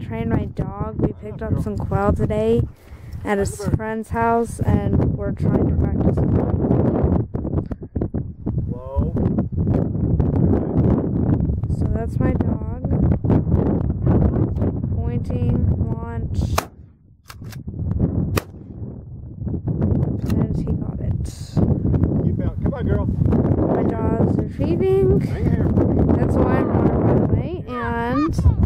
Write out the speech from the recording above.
train my dog. We picked up some quail today at a friend's house, and we're trying to practice. So that's my dog. Pointing, launch. And he got it. Keep out. Come on, girl. My dog's are feeding. That's why I'm running way, and...